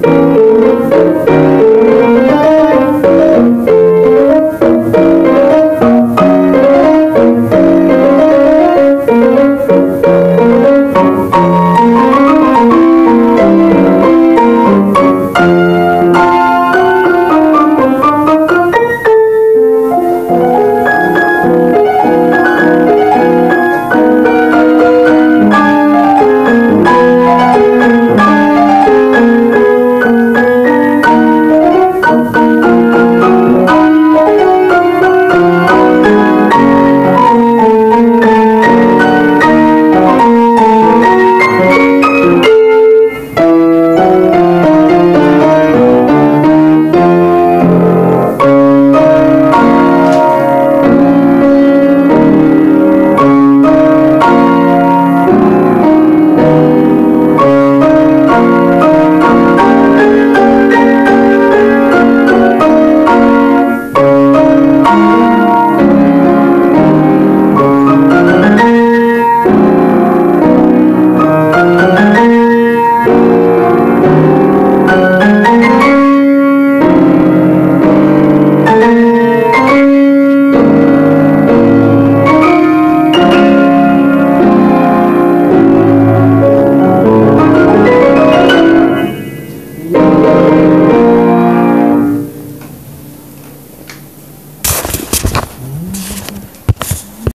Música